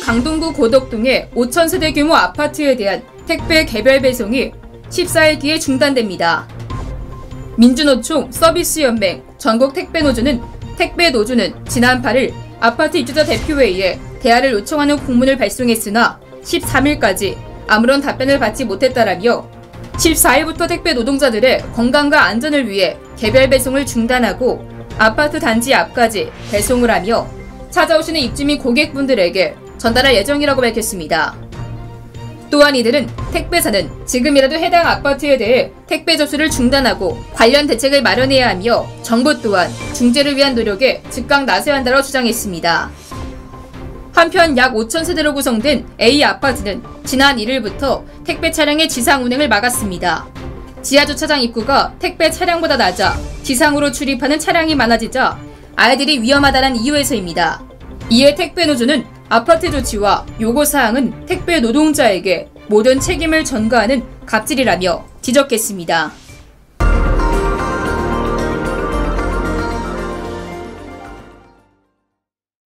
강동구 고덕동의 5천세대 규모 아파트에 대한 택배 개별 배송이 14일기에 중단됩니다. 민주노총 서비스연맹 전국택배노조는 택배노조는 지난 8일 아파트 입주자 대표회의에 대화를 요청하는 공문을 발송했으나 13일까지 아무런 답변을 받지 못했다라며 14일부터 택배 노동자들의 건강과 안전을 위해 개별 배송을 중단하고 아파트 단지 앞까지 배송을 하며 찾아오시는 입주민 고객분들에게 전달할 예정이라고 밝혔습니다. 또한 이들은 택배사는 지금이라도 해당 아파트에 대해 택배 접수를 중단하고 관련 대책을 마련해야 하며 정부 또한 중재를 위한 노력에 즉각 나서야 한다고 주장했습니다. 한편 약 5천 세대로 구성된 A 아파트는 지난 1일부터 택배 차량의 지상 운행을 막았습니다. 지하 주차장 입구가 택배 차량보다 낮아 지상으로 출입하는 차량이 많아지자 아이들이 위험하다는 이유에서입니다. 이에 택배 노조는 아파트 조치와 요구 사항은 택배 노동자에게 모든 책임을 전가하는 갑질이라며 지적했습니다.